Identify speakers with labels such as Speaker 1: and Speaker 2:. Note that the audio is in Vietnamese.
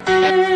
Speaker 1: thank you